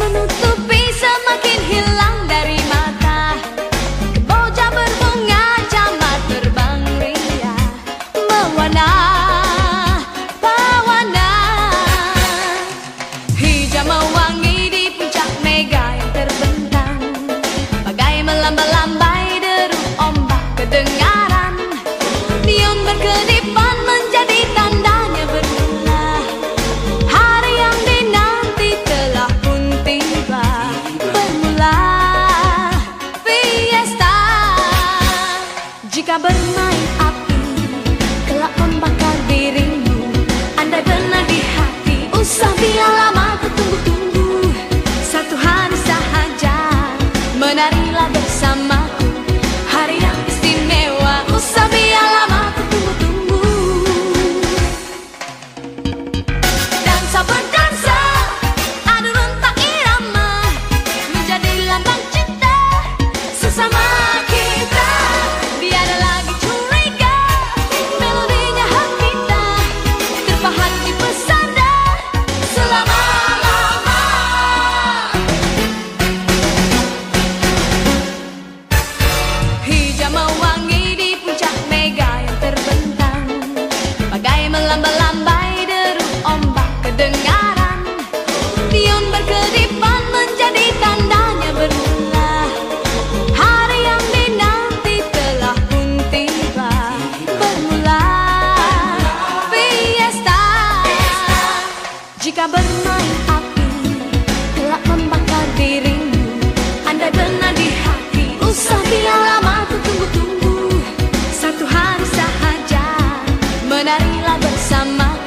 我们 Jika bermain api Kelak membakar dirimu. Andai benar di hati Usah biar lama tertunggu-tunggu Satu hari saja Menarilah bersamaku. Hari yang istimewa Usah biar lama tertunggu-tunggu Dansa berdansa Adu rentak irama Menjadi lambang cinta Sesama. Jika bermain api telah membakar dirimu Andai benar di hati Usah bilang lama ku tunggu-tunggu Satu hari saja Menarilah bersama